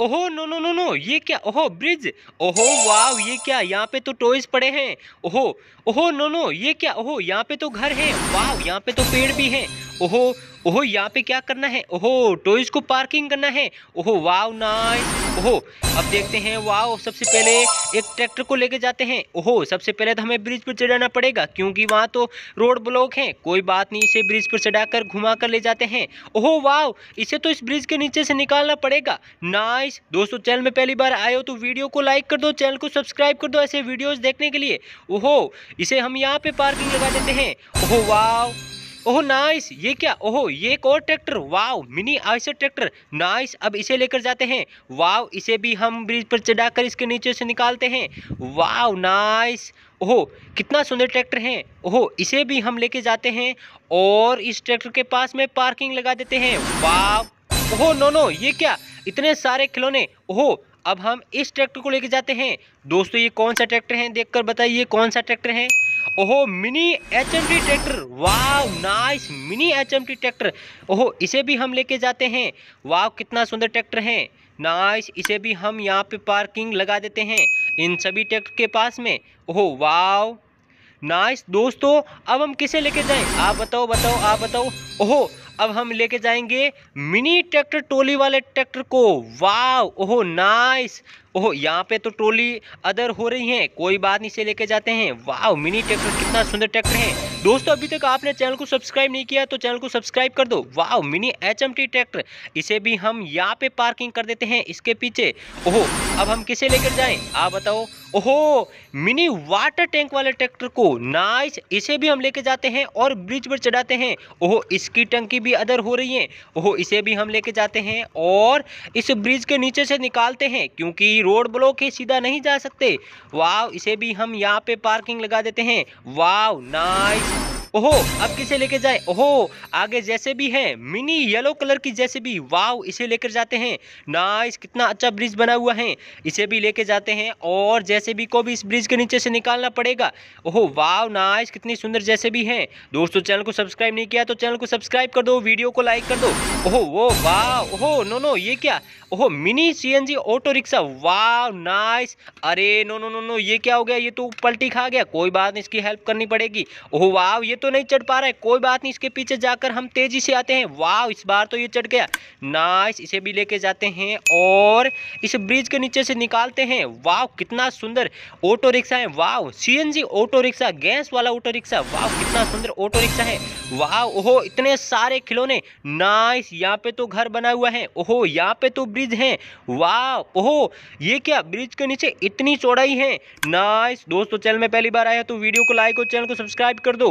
ओहो, no no no no, ये क्या? ओहो, ब्रिज। ओहो, वाव, ये क्या? यहाँ पे तो टॉयज पड़े हैं। ओहो ओहो, नो नो, ये क्या? ओहो, यहाँ पे तो घर है। वाव, यहाँ पे तो पेड़ भी हैं। ओहो ओहो, यहाँ पे क्या करना है? ओहो, टॉयज को पार्किंग करना है। ओहो, वाव, नाइस। ओहो, अब देखते हैं वाव सबसे पहले एक ट्रैक्टर को लेके जाते हैं। ओहो, सबसे पहले तो हमें ब्रिज पर चढ़ाना पड़ेगा, क्योंकि वहाँ तो रोड ब्लॉक है। कोई बात नहीं, इसे ब्रिज पर चढ़ाकर घुमा कर ले जाते हैं। ओहो वाव इसे तो इस ब्रिज के नीचे से निकालना पड़ेगा। नाइस दोस्तों, चैनल में पहली बार आए हो तो वीडियो को लाइक कर दो, चैनल को सब्सक्राइब कर दो ऐसे वीडियोज़ देखने के लिए। ओहो, इसे हम यहाँ पे पार्किंग लगा देते हैं। ओहो वाव ओहो नाइस ये क्या? ओहो, ये एक और tractor wow mini Eicher tractor nice अब इसे लेकर जाते हैं। वाव इसे भी हम ब्रिज पर चढ़ाकर इसके नीचे से निकालते हैं। वाव नाइस ओहो, कितना सुंदर ट्रैक्टर है। ओहो, इसे भी हम लेके जाते हैं और इस ट्रैक्टर के पास में पार्किंग लगा देते हैं। वाव ओहो नो नो ये क्या? इतने सारे खिलौने। ओहो, अब हम इस ट्रैक्टर को लेके जाते हैं। दोस्तों, ये कौन सा ट्रैक्टर है? देखकर बताइए, कौन सा ट्रैक्टर है? ओहो, mini H M T tractor. वाह nice mini H M T tractor. ओहो, इसे भी हम लेके जाते हैं। वाह कितना सुंदर ट्रैक्टर है। नाइस इसे भी हम यहाँ पे पार्किंग लगा देते हैं इन सभी ट्रैक्टर के पास में। ओहो वाह नाइस दोस्तों, अब हम किसे लेके जाएँ? आप बताओ बताओ, आप बताओ। ओहो, अब हम लेके जाएँगे मिनी ट्रैक्टर टोली वाले ट्रैक्टर को। वाह ओहो नाइस ओहो, यहाँ पे तो ट्रोली अदर हो रही है। कोई बात नहीं से लेके जाते हैं। वाह मिनी ट्रैक्टर, कितना सुंदर ट्रैक्टर है। दोस्तों, अभी तक आपने चैनल को सब्सक्राइब नहीं किया तो चैनल को सब्सक्राइब कर दो। वाह मिनी एचएमटी ट्रैक्टर, इसे भी हम यहाँ पे पार्किंग कर देते हैं इसके पीछे। ओहो, अब हम किसे लेकर जाएँ? आप बताओ। ओहो, मिनी वाटर टैंक वाले ट्रैक्टर को। नाइस, इसे भी हम लेके जाते हैं और ब्रिज पर चढ़ाते हैं। ओहो, इसकी टंकी भी अदर हो रही है। ओहो, इसे भी हम लेके जाते हैं और इस ब्रिज के नीचे से निकालते हैं, क्योंकि रोड ब्लॉक है सीधा नहीं जा सकते। वाव, इसे भी हम यहाँ पे पार्किंग लगा देते हैं। Wow, nice. ओहो, अब किसे लेके जाए? ओहो, आगे जैसे भी है, मिनी येलो कलर की जैसे भी, वाव, इसे लेकर जाते हैं। नाइस, कितना अच्छा ब्रिज बना हुआ है। इसे भी लेके जाते हैं, और जैसे भी को भी इस ब्रिज के नीचे से निकालना पड़ेगा। ओहो, वाव, नाइस, कितनी सुंदर जैसे भी है। दोस्तों, चैनल को सब्सक्राइब नहीं किया तो चैनल को सब्सक्राइब कर दो, वीडियो को लाइक कर दो। ओहो, वो वाह ओहो, नो नो, ये क्या? ओहो, मिनी सीएनजी ऑटो रिक्शा वाह नाइस। अरे, नो नो नो नो, ये क्या हो गया? ये तो पलटी खा गया, कोई बात नहीं, इसकी हेल्प करनी पड़ेगी। ओहो वाह ये तो नहीं चढ़ पा रहा है। कोई बात नहीं, इसके पीछे जाकर हम तेज़ी से आते हैं। वाह इस बार तो ये चढ़ गया। नाइस इसे भी लेके जाते हैं और इस ब्रिज के नीचे से निकालते हैं। वाह कितना सुंदर ऑटो रिक्शा है वाह सी ऑटो रिक्शा गैस वाला ऑटो रिक्शा वाह कितना सुंदर ऑटो रिक्शा है। वाह ओहो, इतने सारे खिलौने। नाइस यहाँ पे तो घर बना हुआ है। ओहो, यहाँ पे तो ब्रिज है। वाह ओहो, ये क्या? ब्रिज के नीचे इतनी चौड़ाई है। नाइस दोस्तों चैनल में पहली बार आया तो वीडियो को लाइक और चैनल को सब्सक्राइब कर दो।